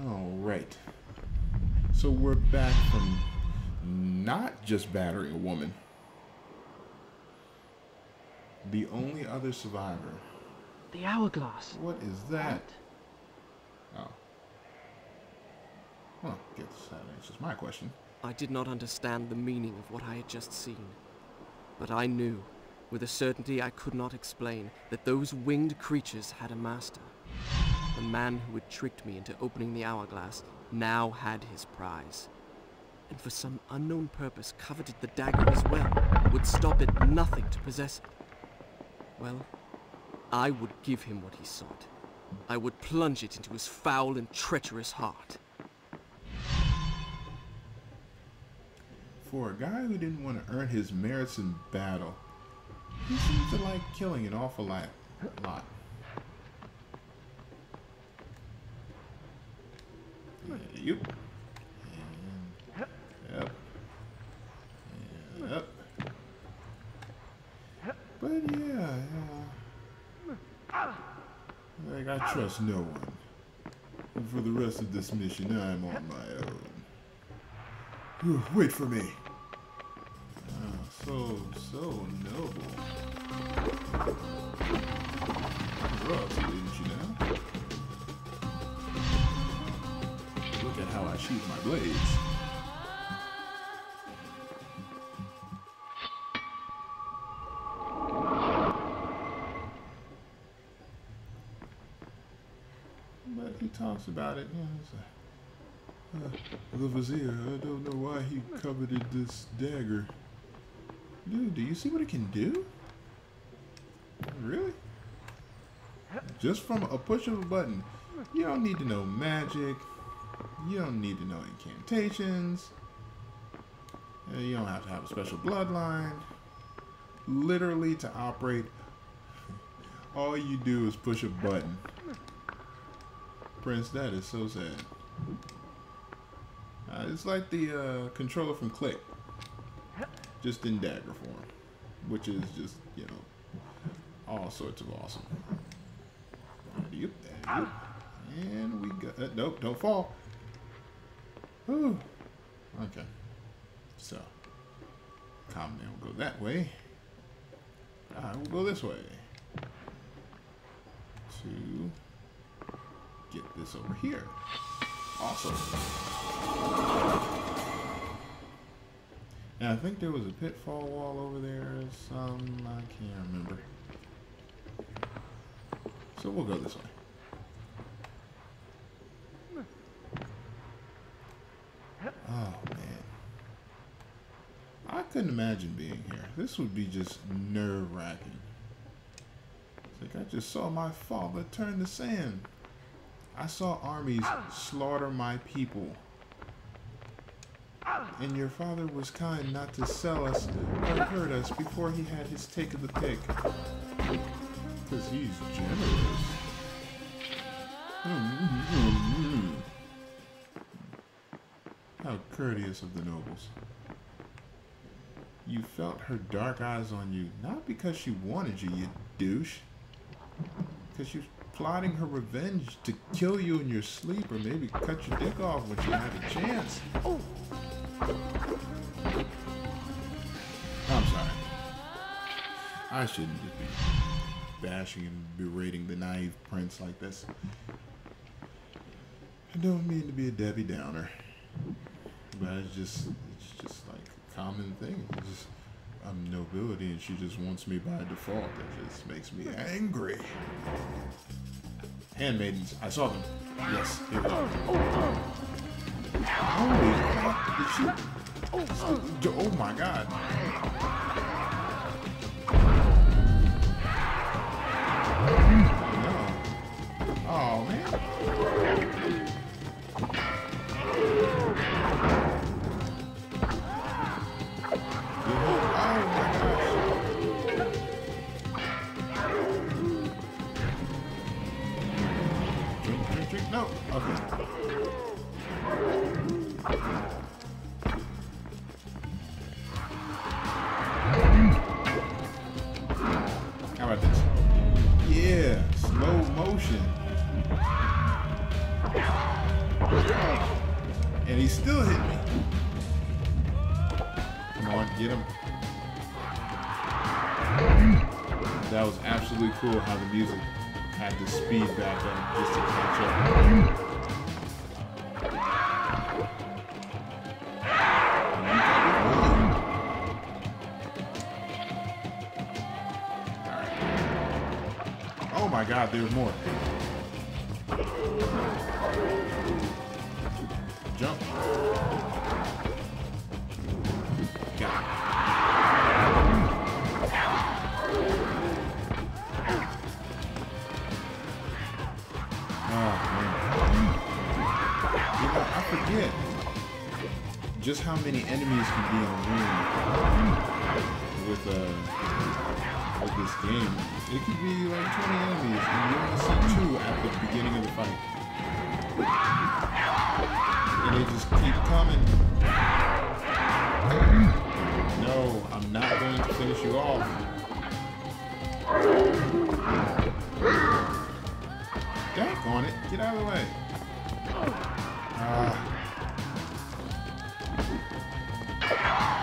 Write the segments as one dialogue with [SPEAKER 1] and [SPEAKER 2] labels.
[SPEAKER 1] All right. So we're back from not just battering a woman. The only other survivor.
[SPEAKER 2] The hourglass.
[SPEAKER 1] What is that? Oh. Well, guess that answers my question.
[SPEAKER 2] I did not understand the meaning of what I had just seen. But I knew, with a certainty I could not explain, that those winged creatures had a master. The man who had tricked me into opening the hourglass now had his prize. And for some unknown purpose coveted the dagger as well, would stop at nothing to possess it. Well, I would give him what he sought. I would plunge it into his foul and treacherous heart.
[SPEAKER 1] For a guy who didn't want to earn his merits in battle, he seems to like killing an awful lot. lot. Yep. And, yep. And, yep. But yeah, yeah. No one. And for the rest of this mission, I'm on my own. Wait for me. Ah, so, so noble. Royalty, didn't you know? Look at how I sheathe my blades. Talks about it, it's uh, the vizier, I don't know why he coveted this dagger. Dude, do you see what it can do? Really? Just from a push of a button. You don't need to know magic. You don't need to know incantations. Uh, You don't have to have a special bloodline. Literally, to operate, all you do is push a button. Prince, that is so sad. Uh, it's like the uh, controller from Click, just in dagger form, which is just, you know, all sorts of awesome. Yep, yep. And we got, uh, nope, don't fall. Whew. Okay. So, common man will go that way. I will go this way. To get this over here. Awesome. And I think there was a pitfall wall over there. Some I can't remember. So we'll go this way. Oh man. I couldn't imagine being here. This would be just nerve wracking. It's like I just saw my father turn to sand. I saw armies slaughter my people. And your father was kind not to sell us or hurt us before he had his take of the pick. Because he's generous. Hmm. How courteous of the nobles. You felt her dark eyes on you, not because she wanted you, you douche. Because she was plotting her revenge to kill you in your sleep or maybe cut your dick off when she had a chance. Oh. I'm sorry. I shouldn't just be bashing and berating the naive prince like this. I don't mean to be a Debbie Downer, but it's just it's just like a common thing. It's just I'm nobility, and she just wants me by default. That just makes me angry. Handmaidens, I saw them. Yes, here we go. Holy crap! Did she? Oh, oh my god! Get him. That was absolutely cool how the music had to speed back up just to catch up. Oh my god, there's more. Jump. Man. You know, I forget just how many enemies can be on room with uh with this game. It could be like 20 enemies and you only see two at the beginning of the fight. And they just keep coming. No, I'm not going to finish you off. Get out of the way. Ah.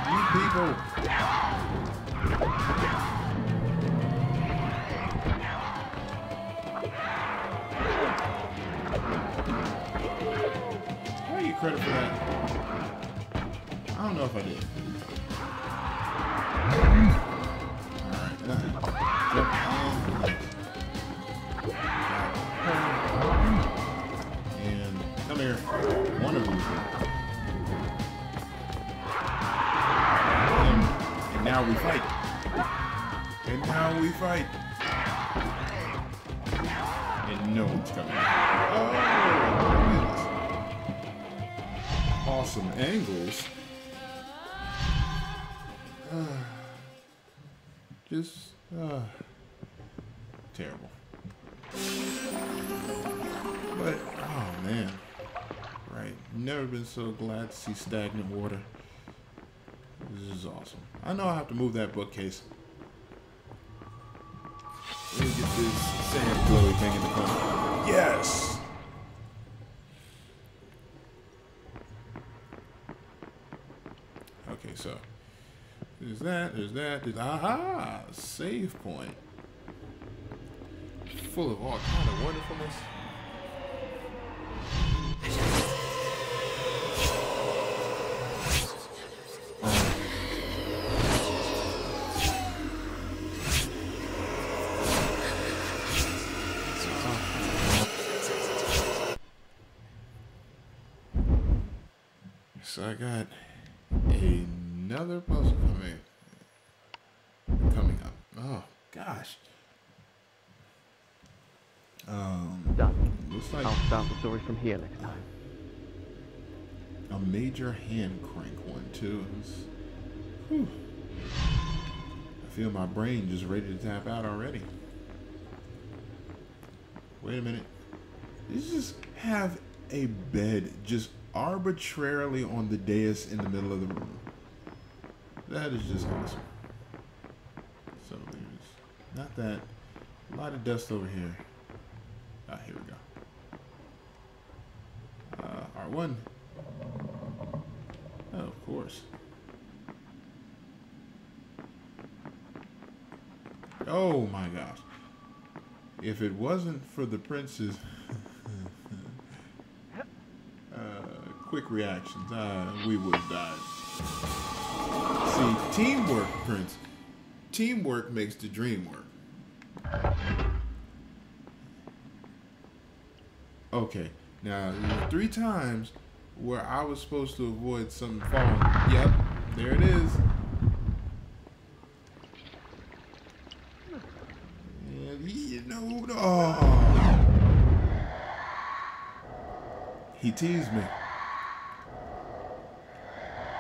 [SPEAKER 1] You people. Angles. Just, uh, terrible. But, oh man. Right. Never been so glad to see stagnant water. This is awesome. I know I have to move that bookcase. Let me get this sand glowy thing in the corner. Yes! Okay, so there's that, there's that, there's aha! Save point. Full of all kind of wonderfulness. Like
[SPEAKER 2] I'll start the story from here next time.
[SPEAKER 1] a major hand crank one too. Whew. I feel my brain just ready to tap out already. Wait a minute. You just have a bed just arbitrarily on the dais in the middle of the room. That is just awesome. So there's not that. A lot of dust over here. Ah, here we go. Uh, R1. Oh, of course. Oh my gosh. If it wasn't for the prince's uh, quick reactions, uh, we would have died. See, teamwork, Prince. Teamwork makes the dream work. Okay, now three times where I was supposed to avoid something falling. Yep, there it is. You know, oh. He teased me.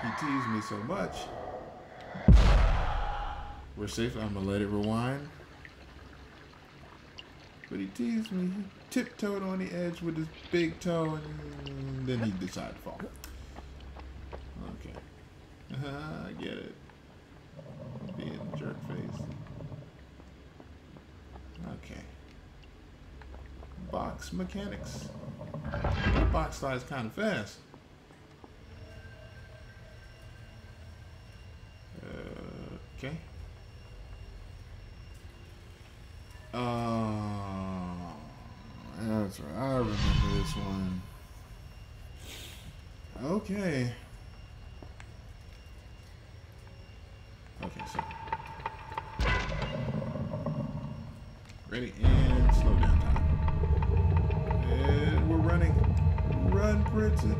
[SPEAKER 1] He teased me so much. We're safe. I'm gonna let it rewind. But he teased me. He tiptoed on the edge with his big toe, and then he decided to fall. Okay. Uh-huh, I get it. Being a jerk face. Okay. Box mechanics. That box slides kind of fast. Okay. Uh, one. Okay. Okay, so. Ready and slow down time. And we're running. Run, Britton.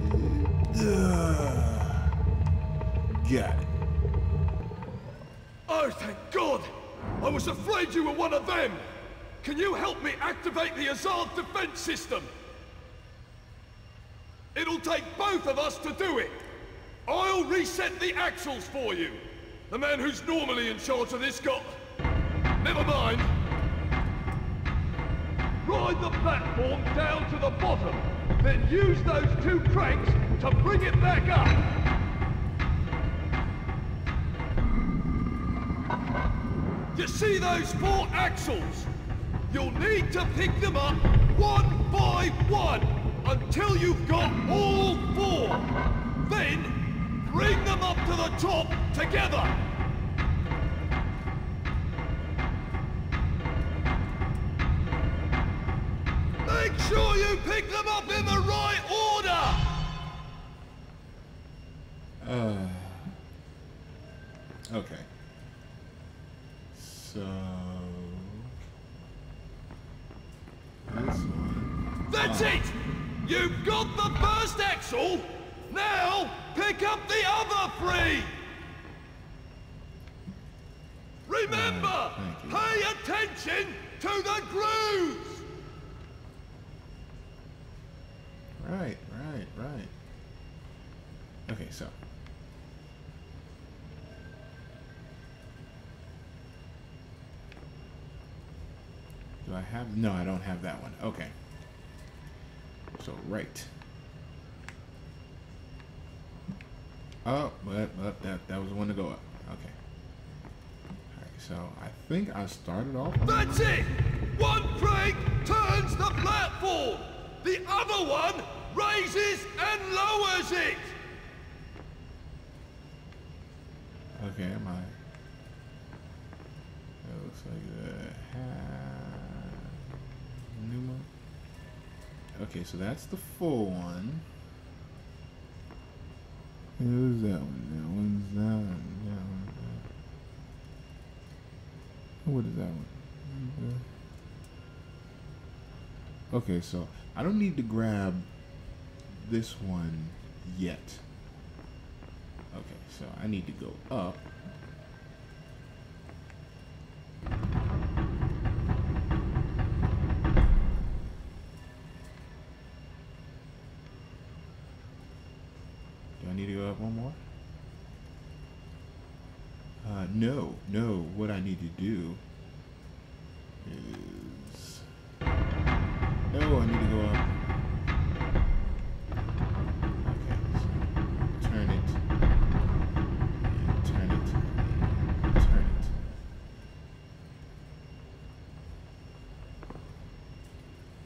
[SPEAKER 1] Got it.
[SPEAKER 3] Oh, thank God! I was afraid you were one of them! Can you help me activate the Azad defense system? It'll take both of us to do it! I'll reset the axles for you! The man who's normally in charge of this got... Never mind! Ride the platform down to the bottom, then use those two cranks to bring it back up! You see those four axles? You'll need to pick them up one by one until you've got all four. Then, bring them up to the top together. Make sure you pick them up in the right order!
[SPEAKER 1] Uh, okay. So this one.
[SPEAKER 3] That's it! You've got the first axle! Now, pick up the other three! Remember,
[SPEAKER 1] Right, thank you.
[SPEAKER 3] pay attention to the grooves!
[SPEAKER 1] Right, right, right. Okay, so. Do I have? No, I don't have that one. Okay. So, right. Oh, but, but that, that was the one to go up. Okay. Alright, so I think I started off.
[SPEAKER 3] That's it! One crank turns the platform! The other one raises and lowers it!
[SPEAKER 1] Okay, am I? It looks like the ha- Numa. Okay, so that's the full one. Who's that one? That one's that one. That one. That. What is that one? Okay, so I don't need to grab this one yet. Okay, so I need to go up. Do I need to go up one more? Uh, no, no. What I need to do is... No, I need to go up. Okay, so turn it. and turn it. and turn it.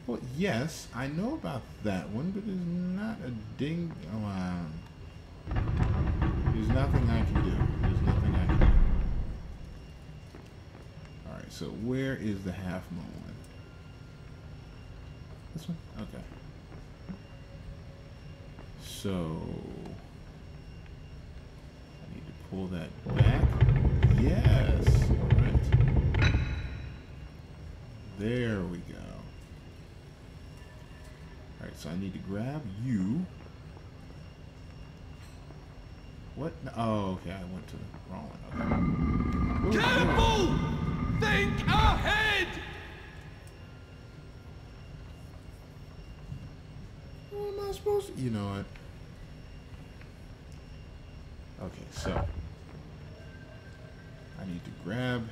[SPEAKER 1] Well, yes, I know about that one, but there's not a ding. Oh, um, there's nothing I can do. There's nothing I can do. All right, so where is the half moon one? This one? Okay. So I need to pull that back. So I need to grab you. What? No- Oh, okay. I went to the wrong one. Okay. Ooh,
[SPEAKER 3] Careful! Think ahead!
[SPEAKER 1] What am I supposed to? You know what? Okay, so I need to grab,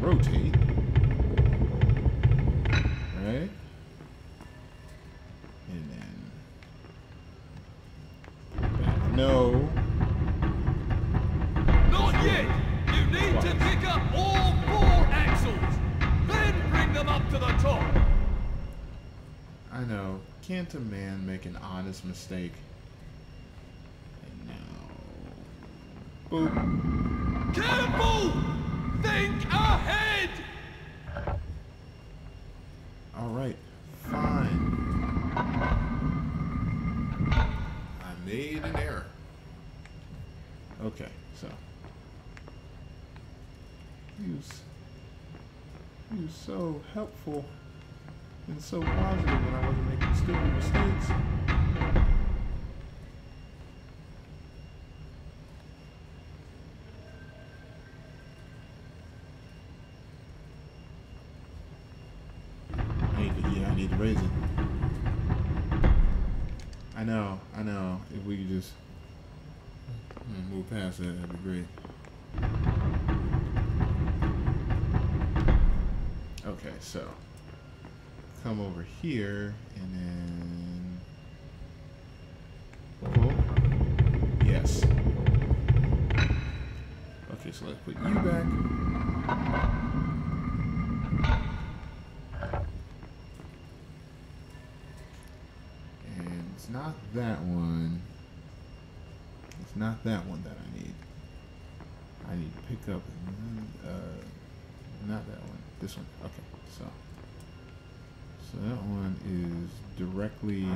[SPEAKER 1] rotate, Can't a man make an honest mistake? And now, boop.
[SPEAKER 3] Careful! Think ahead!
[SPEAKER 1] All right, fine. I made an error. Okay, so. He was, he was so helpful and so positive when I wasn't making stupid mistakes. I raise it. I know, I know. If we could just move past that, that'd be great. Okay, so come over here and then pull. Yes. Okay, so let's put you back. And it's not that one. It's not that one that I need. I need to pick up, uh, not that one. This one. Okay, so. So that one is directly.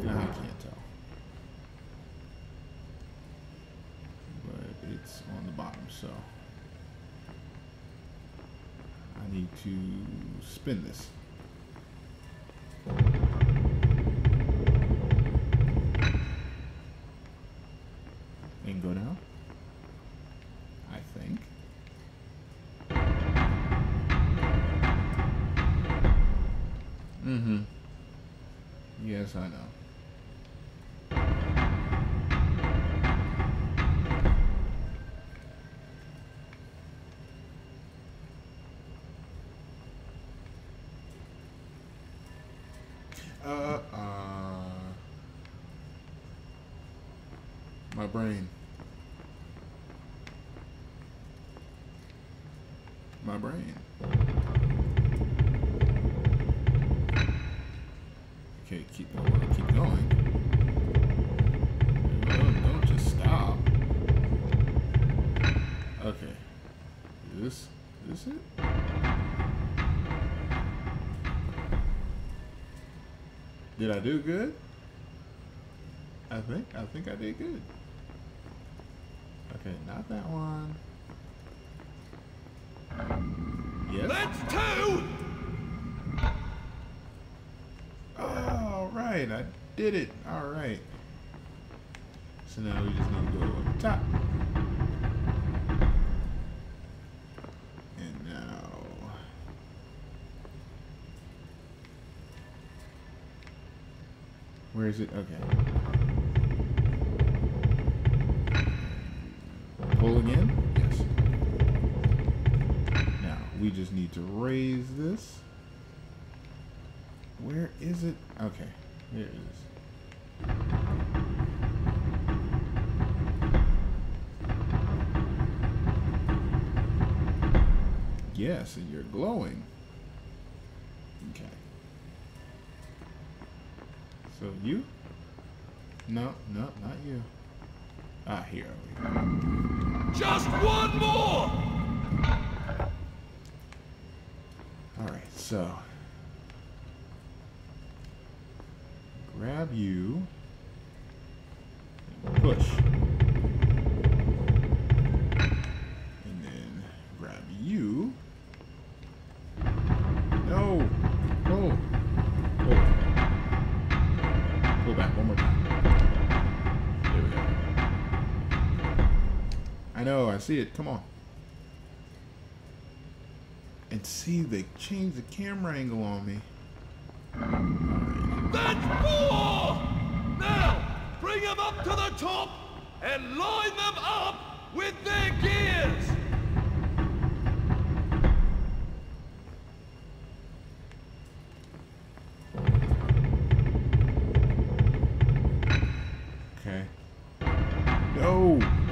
[SPEAKER 1] I can't tell. But it's on the bottom, so. I need to spin this. I know. Uh, uh, my brain. My brain. I do good? I think, I think I did good. Okay, not that one. Yes.
[SPEAKER 3] That's two!
[SPEAKER 1] All right, I did it. All right. So now we just need to go up top. And now. Where is it? Okay. Pull again? Yes. Now, we just need to raise this. Where is it? Okay, there it is. Yes, and you're glowing. So you? No, no, not you. Ah, here we go.
[SPEAKER 3] Just one more!
[SPEAKER 1] All right, so grab you push, I know, I see it. Come on. And see, they changed the camera angle on me.
[SPEAKER 3] That's four! Now, bring them up to the top and line them up with their gears!
[SPEAKER 1] Okay. No!